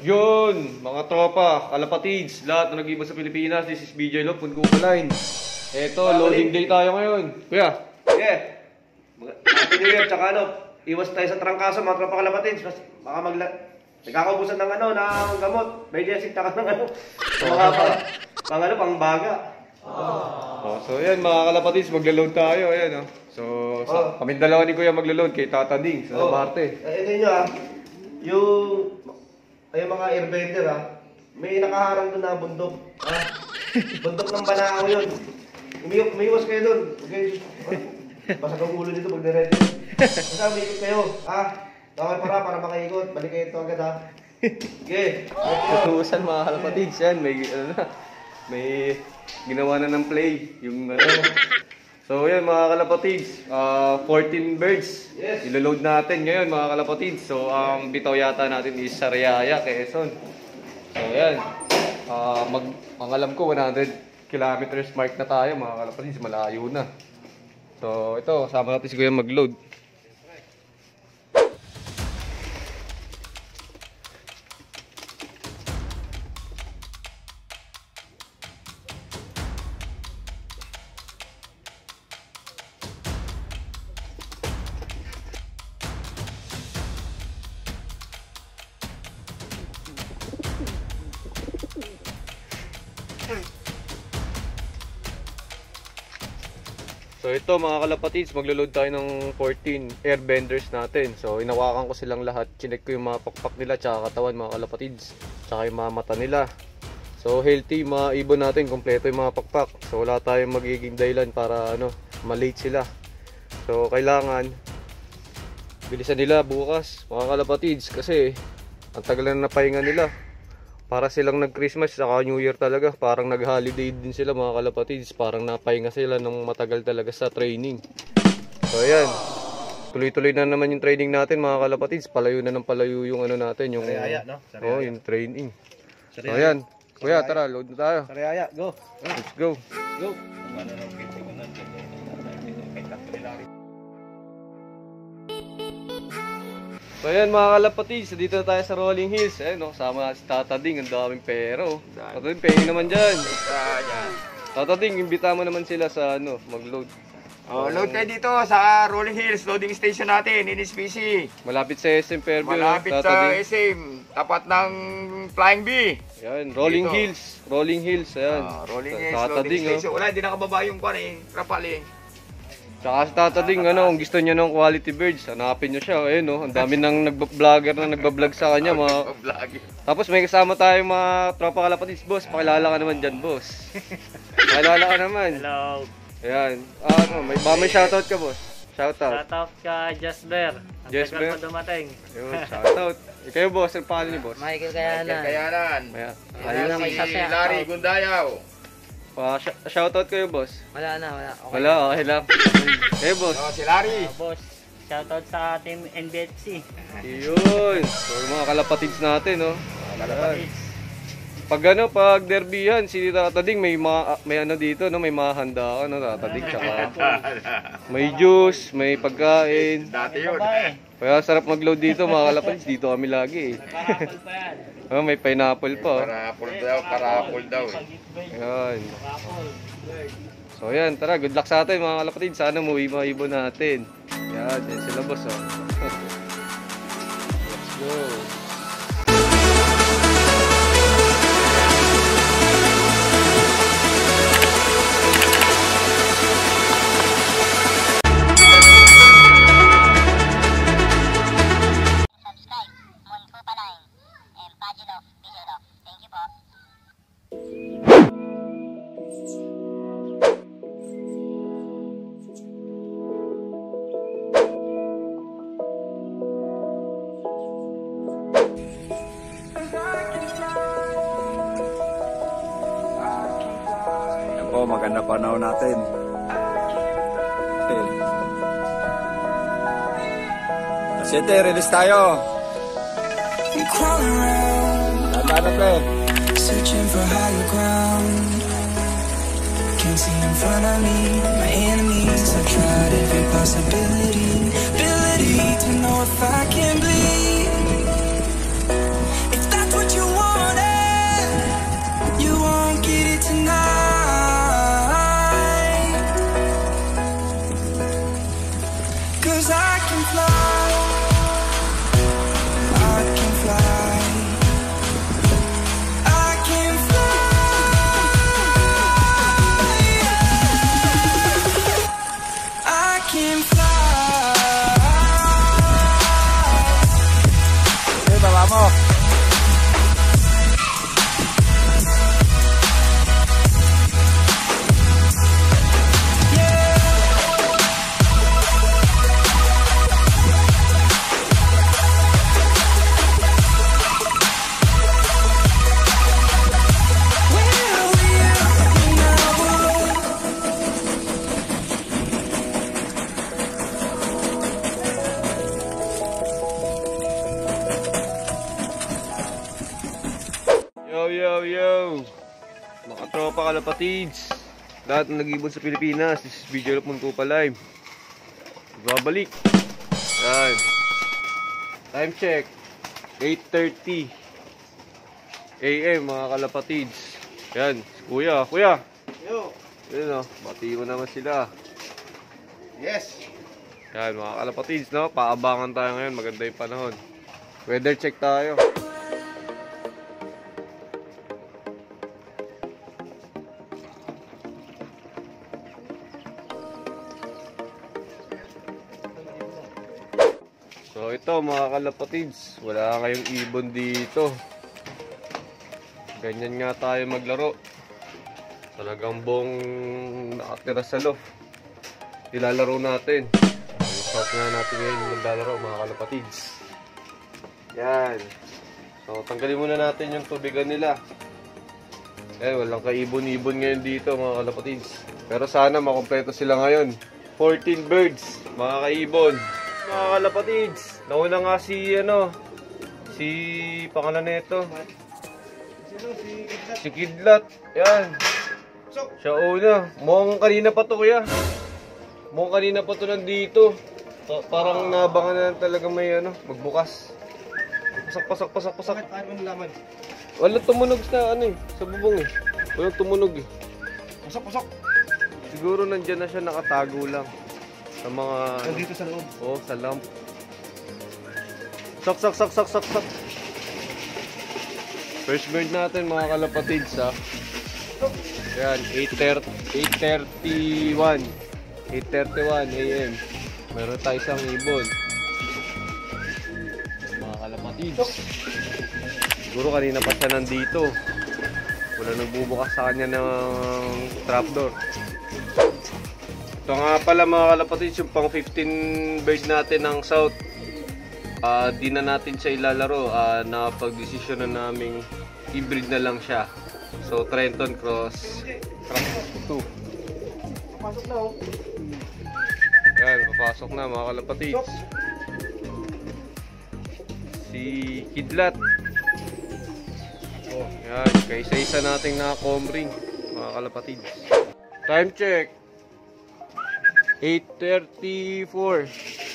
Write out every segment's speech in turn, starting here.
Yun, mga tropa, kalapatids, lahat na nag-iba sa Pilipinas, this is BJ Love, Punkuka Line. Eto, loading day tayo ngayon. Kuya, Yeah. Happy New Year, tsaka ano, iwas tayo sa trangkaso, mga tropa kalapatins. Mas, baka magla... Nagkakaubusan ng ano, ng gamot. May Jessic, tsaka ng ano. Mga pang, pang ano, pang baga. oh, so yan mga kalapatids, magla-load tayo. Ayan, oh. So, sa, Oh. kami dalawa ni Kuya magla-load kay Tata Ding sa Oh. Marte. Eh, nyo ah, yung, ay mga airbender ah, may nakaharang doon na bundok. Ah, bundok ng Banao yun. Umiyak, umiwas kayo doon. Okay. Basag ang ulo dito pag diretso. Basta umikot kayo. Ah, bawal para para makaikot. Balik kayo ito agad ha. Okay. Tutusan mga kalapatids, yan. May, ano na, may ginawa na ng play. Yung ano. So yan mga kalapatids, ah 14 birds. Yes. Ilo-load natin ngayon mga kalapatids. So ang bitaw yata natin is Sariaya, Quezon. So yan. Ah mag, ang alam ko 100 kilometers mark na tayo mga kalapatids, malayo na. So ito, kasama natin si Kuya mag-load. So ito mga kalapatids, maglo-load tayo ng 14 airbenders natin. So inawakan ko silang lahat, chinek ko yung mga pakpak nila, tsaka katawan mga kalapatids, tsaka yung mga mata nila. So healthy, mga ibon natin, kompleto yung mga pakpak. So wala tayong magiging dahilan para ano, malate sila. So kailangan bilisan nila bukas mga kalapatids kasi ang tagal na napahinga nila. Para silang nag-Christmas saka New Year talaga. Parang nag-holiday din sila mga kalapatids. Parang napahinga sila ng matagal talaga sa training. So ayan. Tuloy-tuloy na naman yung training natin mga kalapatids. Palayo na ng palayo yung ano natin. Yung, Sariaya, no? Sariaya. Oo, yung training. So ayan. Kuya, tara, load na tayo. Sariaya, go. Let's go. Go. So ayan mga kalapatids, dito na tayo sa Rolling Hills. Ayan, no, sama si Tata Ding, ang daming pero. Tata Ding, pengi naman dyan. Tata Ding, imbita mo naman sila sa ano, mag-load. Oh, load kayo dito sa Rolling Hills loading station natin, NSPC. Malapit sa SM Fairview. no, Malapit Tata sa Ding. SM, tapat ng Flying B. Ayan, Rolling Dito. Hills. Rolling Hills, ayan. Ah, Rolling Hills Tata loading Ding, oh. station. Wala, hindi nakababa yung kwan eh, rapal eh. Tsaka si Tata Ding, ano, kung gusto niya ng quality birds, hanapin niyo siya. Ayun, no, ang dami ng nagba-vlogger na nagba-vlog sa kanya. Mga... Tapos may kasama tayong mga tropa kalapatids. Boss, pakilala ka naman dyan, boss. pakilala ka naman. Hello. Ayan. Ah, ano, may, ba may shoutout ka, boss? Shoutout. Shout out ka Jasper. Ang Jasper? tagal pa dumating. Yun, shoutout. Kayo, boss, ang pangalan niyo, boss? Michael Kayana. Kayanan. Maya. Ayun na, si may sasya. Larry Gundayaw. Pa, sh- shoutout kayo, boss. Wala na, wala. Okay. Wala, okay lang. Kayo, boss. Oh, si Larry. Oh, boss, shout out sa team NBFC. Yun. So, yung mga kalapatids natin, no? Kalapatids. Pag ano, pag derbyhan, si Tata Ding may ma- may ano dito, no, may mahanda ka, no, Tata Ding, tsaka may juice, may pagkain. Dati yun. Babae. Kaya sarap mag-load dito, mga kalapatids, dito kami lagi. eh. Kahapon pa yan. Oh, may pineapple pa. oh. Parapol daw, parapol daw eh. Ayan. So ayan, tara, good luck sa atin mga kalapatid. Sana muwi mga ibon natin. Yan, yan sila boss oh. Let's go. Pasyente, release tayo. I'm crawling around, Tanda na, pre. searching for higher ground. Can't see in front of me, my enemies. I've tried every possibility, ability to know if I can bleed. Lahat ng nag-ibon sa Pilipinas. This is Video Lop Muntupa Live. Babalik. Yan. Time check. 8.30 AM mga kalapatids. Yan. Kuya. Kuya. Yo. Yan o. Bati ko naman sila. Yes. Yan mga kalapatids no. Paabangan tayo ngayon. Maganda yung panahon. Weather check tayo. Mga wala kayong ibon dito. Ganyan nga tayo maglaro. Talagang buong nakatira sa loft. Ilalaro natin. Start nga natin ngayon maglalaro mga kalapatids. Yan. So tanggalin muna natin yung tubigan nila. Eh, walang kaibon-ibon ngayon dito mga kalapatids. Pero sana makompleto sila ngayon. 14 birds, mga kaibon. Mga kalapatids, nauna nga si, ano, si, pangalan nito. Si Kidlat. Yan. Siya una. Mukhang kanina pa to kuya. Mukhang kanina pa to nandito. Pa- parang nabangan na lang talaga may ano, magbukas. Pasak, pasak, pasak, pasak. Bakit paano mo nalaman? Wala tumunog sa ano eh, sa bubong eh. Walang tumunog eh. Pasok, pasok. Siguro nandyan na siya nakatago lang. Sa mga... Nandito sa loob. Oo, sa lamp. Sak, sak, sak, sak, sak, sak. First bird natin mga kalapatids ha. Yan, 8.30 8.31 8.31 a.m. Meron tayo isang ibon. Mga kalapatids. Siguro kanina pa siya nandito. Wala nagbubukas sa kanya ng trapdoor. Ito nga pala mga kalapatids, yung pang 15 bird natin ng south. Ah, di na natin siya ilalaro. Ah, napag-desisyon na naming hybrid na lang siya. So, Trenton Cross. Cross 2. Pasok na oh. Papasok na mga kalapatids. Si Kidlat. Oh, yan, kaisa-isa nating naka-comring, mga kalapatids. Time check. 8.34.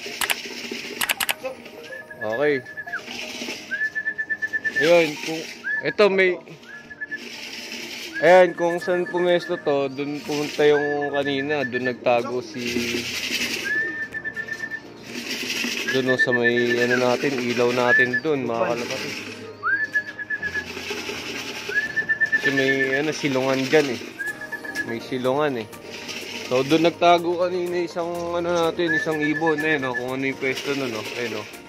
Okay. Ayun, kung... Ito may... Ayan, kung saan pumesto to, dun pumunta yung kanina. Dun nagtago si... Dun oh, sa may ano natin, ilaw natin dun, mga kalapatids. Kasi may ano, silungan dyan eh. May silungan eh. So doon nagtago kanina isang ano natin, isang ibon eh no, kung ano yung pwesto nun no. Eh no.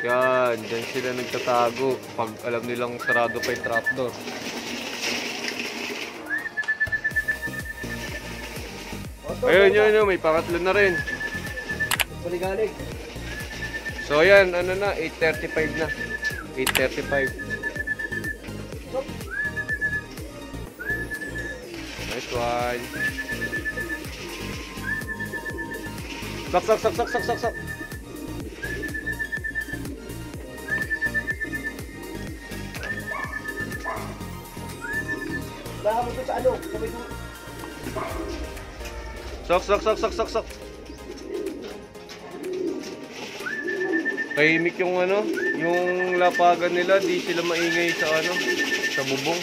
Yan, dyan sila nagtatago pag alam nilang sarado pa yung trapdoor. Ayun, yun, yun, may pangatlo na rin. Baligalig. So ayan, ano na, 8.35 na. 8.35. Nice one. Sak, sak, sak, sak, sak, sak, sak. Lahat mo sa ano? Sabay mo. Sak, sak, sak, sak, sak, sak. Tahimik yung ano, yung lapagan nila, di sila maingay sa ano, sa bubong.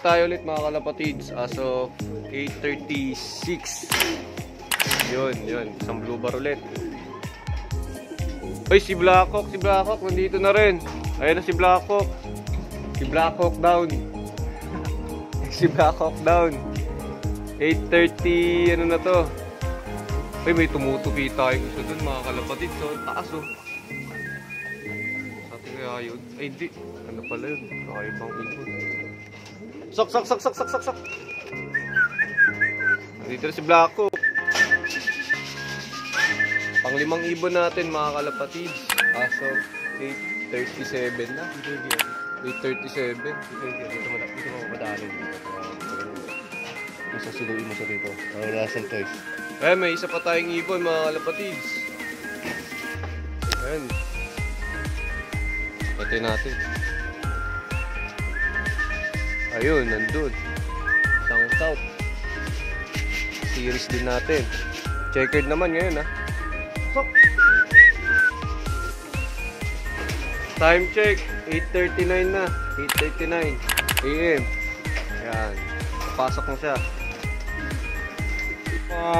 Pag tayo ulit mga kalapatids, as of 8.36. Yun, yun, isang blue bar ulit. Uy, si Blackhawk, si Blackhawk, nandito na rin. Ayun na si Blackhawk. Si Blackhawk down. si Blackhawk down. 8.30, ano na to. Uy, may tumutupi tayo gusto dun, mga kalapatid. So, taas oh. Sa ating yun. Ay, hindi. Ano pala yun? Kaya pang ibon. Sok, sok, sok, sok, sok, sok, sok. Nandito na si Blackhawk. Panglimang ibon natin mga kalapatids. As of 8.37 na. 8.37. Dito mo dito mo madali dito. Masasuloy mo sa dito. Ang Russell Toys. Eh, may isa pa tayong ibon mga kalapatids. Ayan. Ito natin. Ayun, nandun. Isang south. Series din natin. Checkered naman ngayon ha. Sok! Time check, 8.39 na. 8.39 AM. Ayan. Pasok na siya. Mga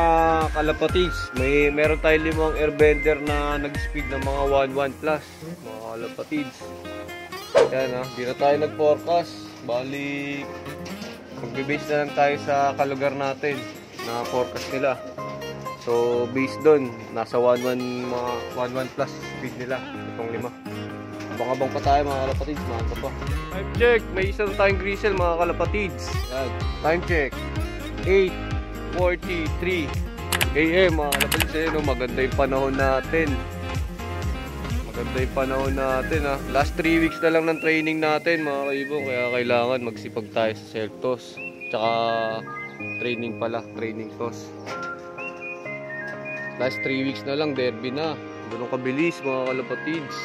kalapatids, may meron tayong limang airbender na nag-speed ng mga 1.1 plus. Mga kalapatids. Yan ha, di na tayo nag-forecast. Bali, magbe-base na lang tayo sa kalugar natin na forecast nila. So, based doon, nasa 1.1 mga 1.1 plus speed nila. Itong lima. Abang-abang pa tayo mga kalapatids, maaga pa. Time check, may isa na tayong grisel mga kalapatids. Yan, time check. 8.43 AM mga kalapatids. Ayun, oh, maganda yung panahon natin. Maganda yung panahon natin ha. Last 3 weeks na lang ng training natin mga kaibong. Kaya kailangan magsipag tayo sa self-toss. Tsaka training pala, training toss. Last 3 weeks na lang, derby na. Ganun kabilis mga kalapatids.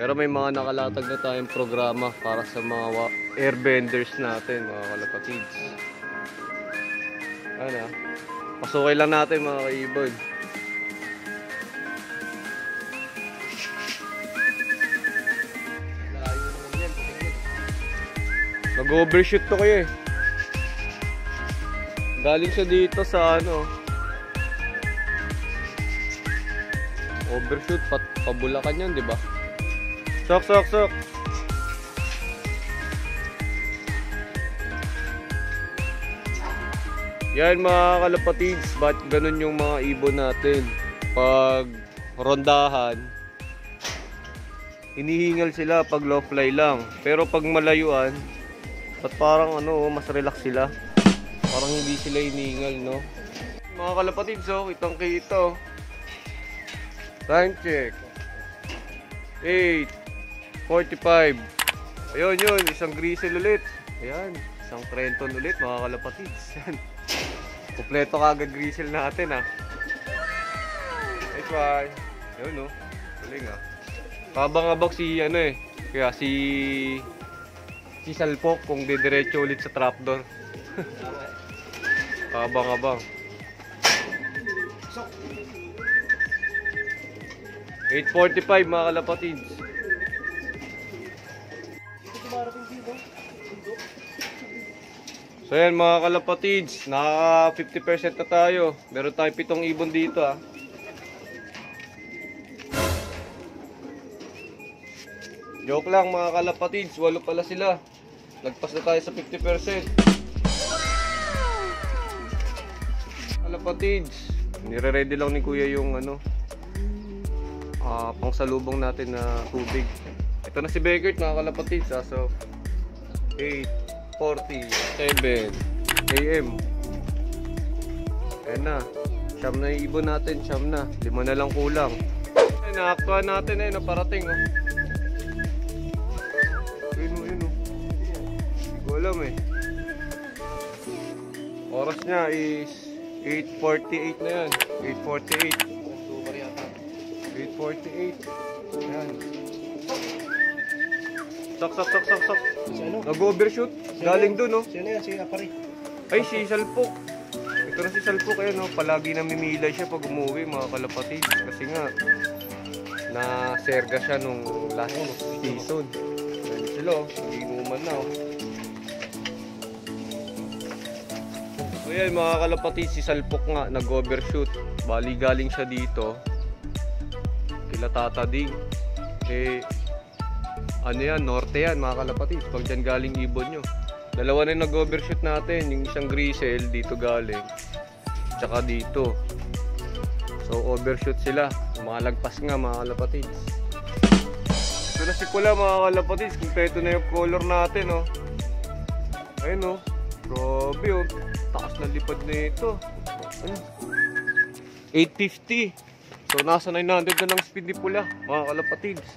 Pero may mga nakalatag na tayong programa para sa mga airbenders natin, mga kalapatids. Ano? Pasukay lang natin mga kaibon. Nag-overshoot to kayo eh. Galing siya dito sa ano. Overshoot, pat pabulakan yan, di ba? Sok, sok, sok. Yan mga kalapatids, ba't ganun yung mga ibon natin? Pag rondahan, hinihingal sila pag low fly lang. Pero pag malayuan, ba't parang ano, mas relax sila? Parang hindi sila hinihingal, no? Mga kalapatids, oh, kitang kita. oh. Time check. 8, 45. Ayun yun, isang grisel ulit. Ayan, isang Trenton ulit mga kalapatids. Yan. Kompleto kagad grisel natin ah. Nice one. Ayun no. Galing ah. Kabang-abang si ano eh. Kaya si si Salpok kung didiretso ulit sa trapdoor. Kabang-abang. 8.45 mga kalapatids. So yan mga kalapatids, naka 50% na tayo. Meron tayong pitong ibon dito ah. Joke lang mga kalapatids, walo pala sila. Nagpas na tayo sa 50%. Kalapatids, nire-ready lang ni kuya yung ano, ah pangsalubong natin na tubig. Ito na si Beckert mga kalapatids as of 8.47 AM. Ayan na. Siyam na ibon natin, siyam na. Lima na lang kulang. Ay, naaktuhan natin eh, naparating oh. Hindi alam eh. Oras niya is 8.48 na yan. 8.48. 8.48. Ayan. Sak, sak, sak, sak, sak. Ano? Nag-overshoot. Galing dun, no? Sino yan? Si Apari. Ay, si Salpok. Ito na si Salpok, ayan, no? Palagi namimilay siya pag umuwi, mga kalapatid. Kasi nga, na serga siya nung last season. Ayan sila, oh. Nagiinuman na, oh. So yan, mga kalapatid, si Salpok nga, nag-overshoot. Bali, galing siya dito. Kila Tata Ding. Eh, ano yan, norte yan mga kalapatid. Pag dyan galing ibon nyo. Dalawa na nag-overshoot natin. Yung isang grisel dito galing. Tsaka dito. So overshoot sila. Malagpas nga mga kalapatid. Ito na si Kula mga kalapatid. Kompleto na yung color natin oh. Ayun oh. Grabe oh. Taas na lipad na ito. Ano? 850. So nasa 900 na lang speed ni Pula mga kalapatids.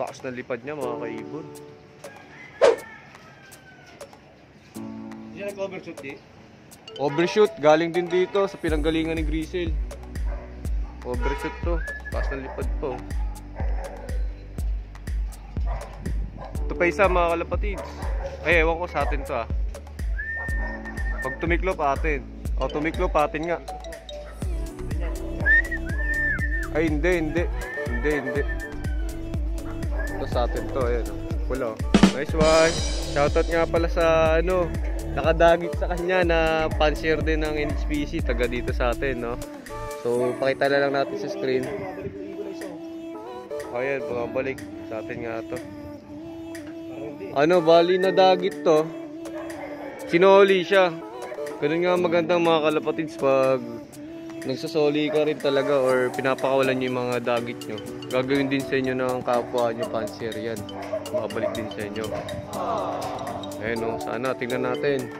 Taas na lipad niya mga kaibon. siya nag-overshoot di? Overshoot, galing din dito sa pinanggalingan ni Grisel. Overshoot to. Taas ng lipad to. Ito pa isa mga kalapatids. Ay, ewan ko sa atin to ah. Pag tumiklop atin. O, tumiklop atin nga. Ay, hindi, hindi. Hindi, hindi. Ito sa atin to, ayan. Wala. Nice one. Shoutout nga pala sa ano, nakadagit sa kanya na pansier din ng NHPC, taga dito sa atin, no? So, pakita na lang natin sa screen. O yan, bumabalik sa atin nga to. Ano, bali na dagit to. Sinoli siya. Ganun nga magandang mga kalapatids pag nagsasoli ka rin talaga or pinapakawalan nyo yung mga dagit nyo. Gagawin din sa inyo ng kapwa nyo pansier yan. Babalik din sa inyo. Ayun o, sana tingnan natin.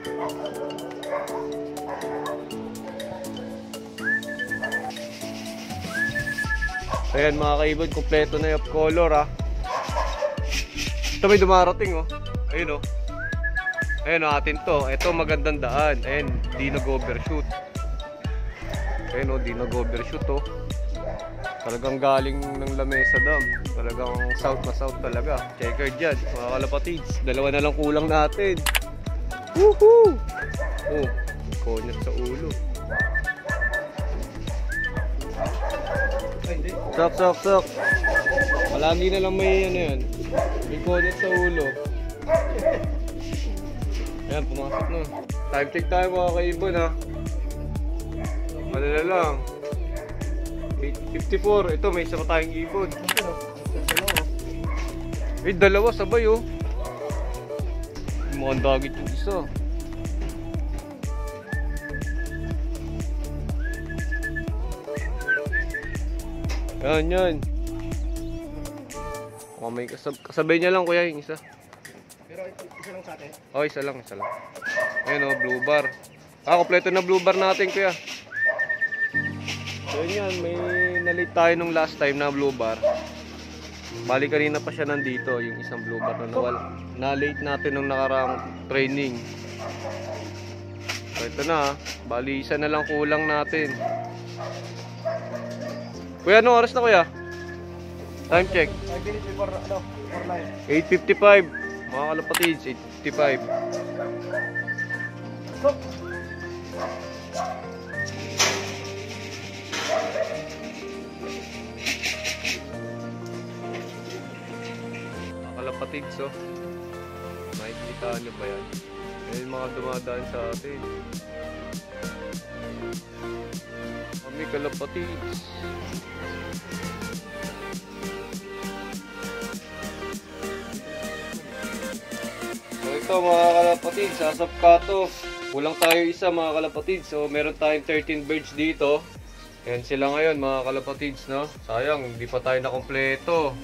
Ayan mga kaibon, kompleto na yung color ah. Ito may dumarating oh. Ayun oh. Ayun oh, atin to. Ito magandang daan. Ayun, di nag-overshoot. Ayun oh, di nag-overshoot oh. Talagang galing ng Lamesa Dam. Talagang south na south talaga. Checker dyan, mga kalapatids. Dalawa na lang kulang natin. Woohoo! Oh, konyat sa ulo. Sok, sok, sok. Palagi na lang may ano yan. Konyat sa ulo. Ayan, pumasok na. Time check tayo mga kaibon ha. Malala lang. 8.54. Ito, may isa pa tayong ibon. Eh, dalawa sabay oh. Mukhang dagit yung isa. Yan, yan. Mukhang may kasab kasabay niya lang kuya yung isa. Pero isa lang sa atin. Oh, isa lang, isa lang. Ayun oh, blue bar. Ah, kompleto na blue bar natin kuya. So yun yan, may nalit tayo nung last time na blue bar. Bali kanina pa siya nandito, yung isang blue bar na nawala. Na-late natin nung nakarang training. So ito na, ah. bali isa na lang kulang natin. Kuya, anong oras na kuya? Time check. 5 minutes before, ano, before live. 8.55. Mga kalapatids, 8.55. Mga kalapatids, oh. Makikita nyo ba yan? Yung mga dumadaan sa atin. Kami kalapatids. So ito mga kalapatid, sa Sapkato, kulang tayo isa mga kalapatid. So meron tayong 13 birds dito. Yan sila ngayon mga kalapatids, no? Sayang, hindi pa tayo nakompleto.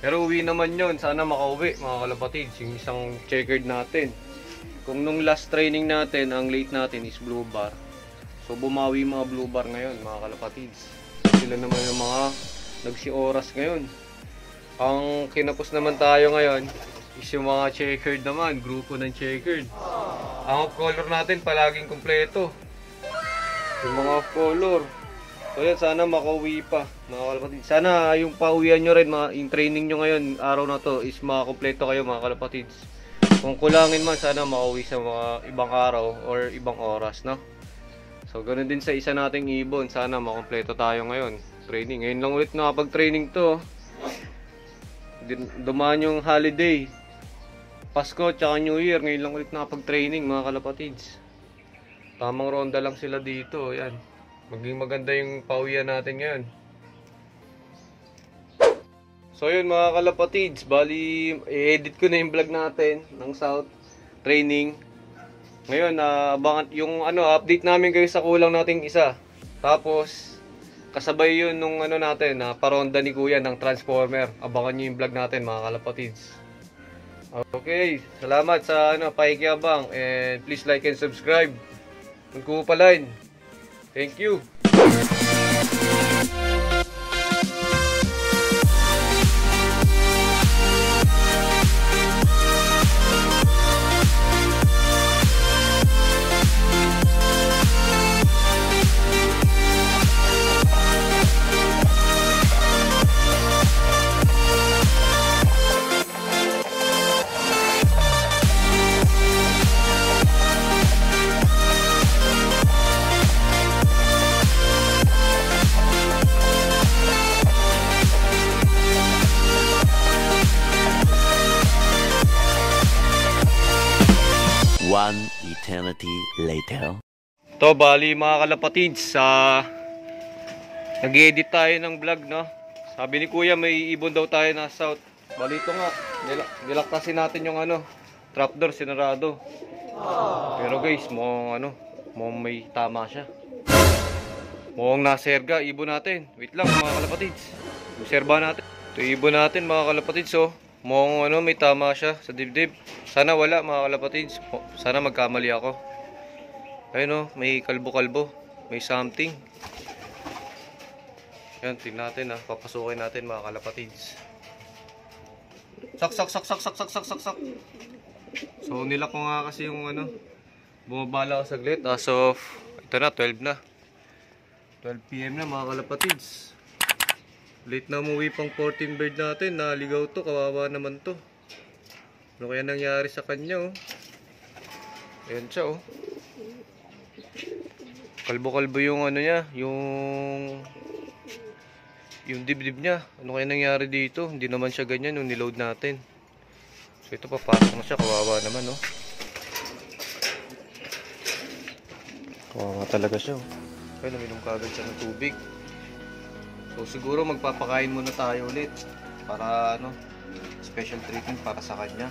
Pero uwi naman yon sana makauwi mga kalapatids, yung isang checkered natin. Kung nung last training natin, ang late natin is blue bar. So bumawi mga blue bar ngayon mga kalapatids. Sila naman yung mga nagsi-oras ngayon. Ang kinapos naman tayo ngayon is yung mga checkered naman, grupo ng checkered. Ang off color natin palaging kumpleto. Yung mga off color. So yan, sana makauwi pa, mga kalapatids. Sana yung pauwian nyo rin, mga, yung training nyo ngayon, araw na to, is makakompleto kayo mga kalapatids. Kung kulangin man, sana makauwi sa mga ibang araw or ibang oras, no? So, ganun din sa isa nating ibon. Sana makompleto tayo ngayon. Training. Ngayon lang ulit nakapag-training to. Dumaan yung holiday. Pasko tsaka New Year. Ngayon lang ulit nakapag-training mga kalapatids. Tamang ronda lang sila dito. Yan. Maging maganda yung pauwian natin ngayon. So yun mga kalapatids, bali i-edit ko na yung vlog natin ng South Training. Ngayon, na abangan yung ano, update namin kayo sa kulang nating isa. Tapos kasabay yun nung ano natin, na paronda ni Kuya ng Transformer. Abangan niyo yung vlog natin mga kalapatids. Okay, salamat sa ano, pakikiabang and please like and subscribe. Magkupalain. Thank you. To, bali mga kalapatids, sa nag-edit tayo ng vlog, no? Sabi ni Kuya, may ibon daw tayo na south. Bali ito nga, nila nilaktasin natin yung ano, trapdoor, sinarado. Pero guys, mukhang ano, mukhang may tama siya. Mukhang naserga, ibon natin. Wait lang mga kalapatids. Obserba natin. Ito ibon natin mga kalapatids, oh. Mukhang ano, may tama siya sa dibdib. Sana wala mga kalapatids. Sana magkamali ako. Ayun oh, may kalbo-kalbo. May something. Yan, tingnan natin ah. Papasukin natin mga kalapatids. Sak, sak, sak, sak, sak, sak, sak, sak, sak. So, nila ko nga kasi yung ano, bumabala ako saglit. As of, ito na, 12 na. 12pm na mga kalapatids. Late na umuwi pang 14 bird natin. Naligaw to, kawawa naman to. Ano kaya nangyari sa kanya oh? Ayan siya oh. Kalbo-kalbo yung ano niya, yung yung dibdib niya. Ano kaya nangyari dito? Hindi naman siya ganyan nung niload natin. So ito papasok na siya, kawawa naman no. Kawawa talaga siya. Oh. Kaya uminom kagad siya ng tubig. So siguro magpapakain muna tayo ulit para ano, special treatment para sa kanya.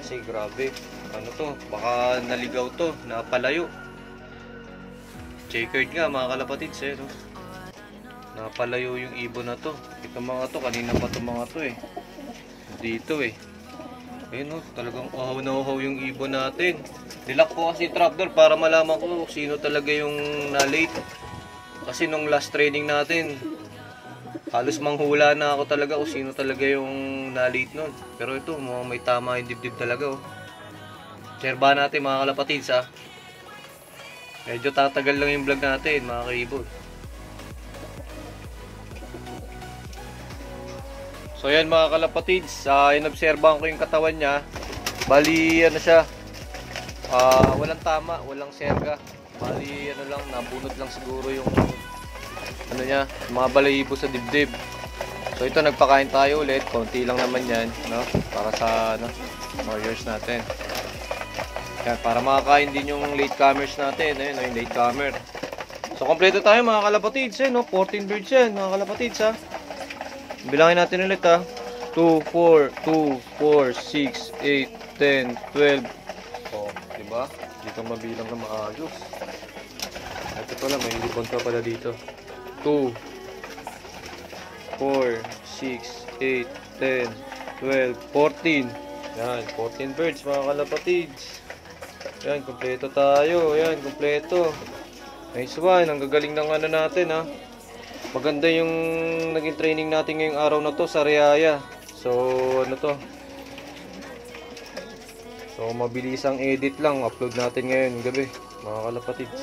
Kasi grabe, ano to, baka naligaw to, napalayo. Checkered nga mga kalapatids eh, no? Napalayo yung ibon na to. Ito mga to, kanina pa to mga to eh. Dito eh. Ayun no, talagang uhaw na uhaw yung ibon natin. Nilak ko kasi trapdoor para malaman ko sino talaga yung na-late. Kasi nung last training natin, halos manghula na ako talaga kung sino talaga yung na-late nun. Pero ito, may tama yung dibdib talaga oh. Serba natin mga kalapatids ha. Medyo tatagal lang yung vlog natin mga kaibon. So yan mga kalapatids, uh, inobserbahan ko yung katawan niya. Bali ano siya, ah walang tama, walang serga. Bali ano lang, nabunot lang siguro yung ano niya, mga balahibo sa dibdib. So ito nagpakain tayo ulit, konti lang naman yan, no? Para sa ano, warriors natin. Yan, para makakain din yung late comers natin, ayun, yung late comer. So kompleto tayo mga kalapatids, eh, no? 14 birds yan, mga kalapatids ha. Bilangin natin ulit ha. 2, 4, 2, 4, 6, 8, 10, 12. So, di ba? Hindi ka mabilang na maayos. Ito pala, may ribbon pa pala dito. 2, 4, 6, 8, 10, 12, 14. Yan, 14 birds mga kalapatids. Yan, kompleto tayo. Yan, kompleto. Nice one. Ang gagaling ng ano natin ha. Maganda yung naging training natin ngayong araw na to sa Riaya. So, ano to? So, mabilis ang edit lang. Upload natin ngayon gabi, mga kalapatids.